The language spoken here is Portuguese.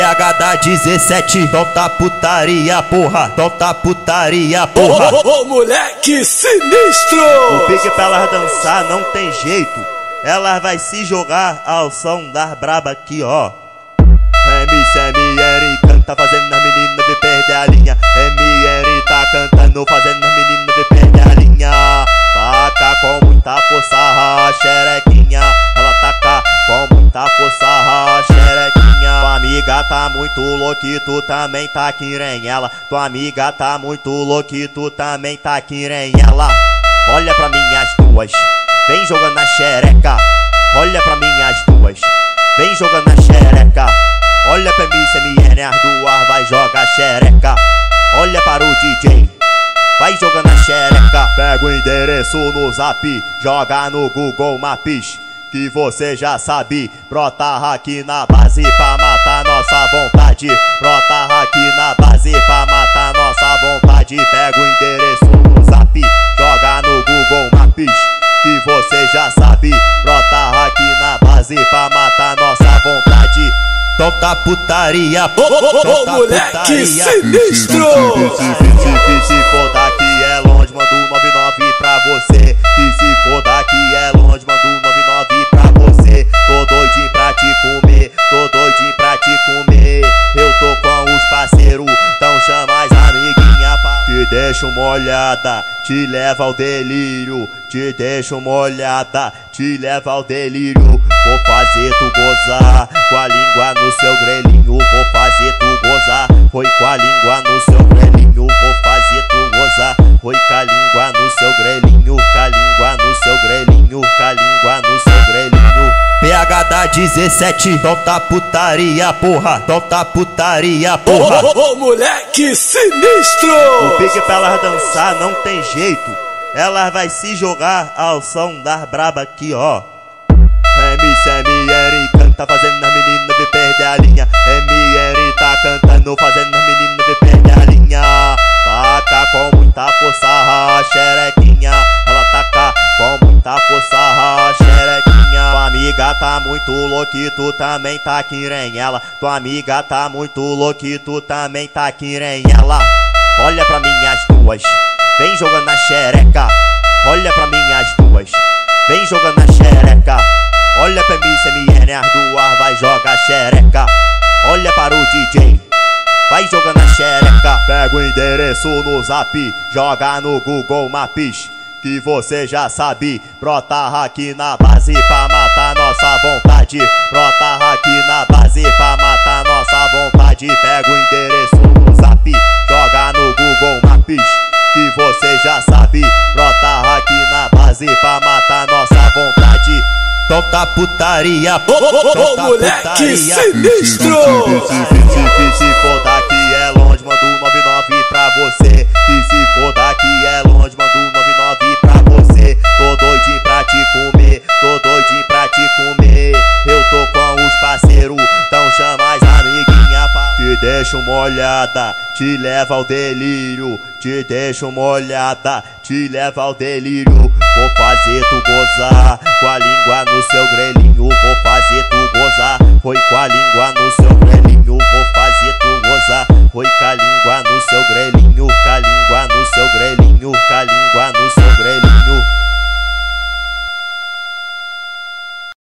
PH da 17, solta putaria, porra, solta putaria, porra. Ô, ô, ô, moleque sinistro! O pique pra elas dançar não tem jeito, elas vai se jogar ao som das braba aqui, ó. MCMR canta fazendo as meninas ver perder a linha. MR tá cantando fazendo as meninas ver perder a linha. Taca com muita força a tá muito louca e tu também tá ela. Tua amiga tá muito louca e tu também tá ela. Olha pra mim as duas, vem jogando a xereca. Olha pra mim as duas, vem jogando a xereca. Olha pra mim, CMN, as duas vai jogar xereca. Olha para o DJ, vai jogando a xereca. Pega o endereço no zap, joga no Google Maps. Que você já sabe, brota aqui na base pra matar nossa vontade. Brota aqui na base pra matar nossa vontade. Pega o endereço no zap, joga no Google Maps. Que você já sabe, brota aqui na base pra matar nossa vontade. Solta putaria, ô, ô, ô, moleque sinistro! Se, se for daqui é longe, molhada, te leva ao delírio. Te deixo molhada, te leva ao delírio. Vou fazer tu gozar com a língua no seu grelhinho. Vou fazer tu gozar. Foi com a língua no seu grelhinho. Vou fazer tu gozar. Foi com a língua no seu grelhinho. 17, solta putaria, porra, solta putaria, porra. Ô, ô, ô, moleque sinistro! O pique pra elas dançar não tem jeito, elas vai se jogar ao som das braba aqui, ó. MCMR canta fazendo as meninas ver perder a linha. MR tá cantando fazendo as meninas ver perder a linha. Taca com muita força a xerequinha. Ela taca com muita força tá muito louca e tu também tá ela. Tua amiga tá muito louca e tu também tá ela. Olha pra mim as duas, vem jogando a xereca. Olha pra mim as duas, vem jogando a xereca. Olha pra mim, CMN, as duas vai jogar xereca. Olha para o DJ, vai jogando a xereca. Pega o endereço no zap, joga no Google Maps que você já sabe. Brotar aqui na base pra matar nossa vontade. Brotar aqui na base pra matar nossa vontade. Pega o endereço do zap, joga no Google Maps. Que você já sabe. Brotar aqui na base pra matar nossa vontade. Tanta putaria, ô, ô, ô, moleque putaria. sinistro! Se, se, se, se, se, for daqui é longe, manda o 9 deixo molhada, te leva ao delírio. Te deixo molhada, te leva ao delírio. Vou fazer tu gozar com a língua no seu grelhinho.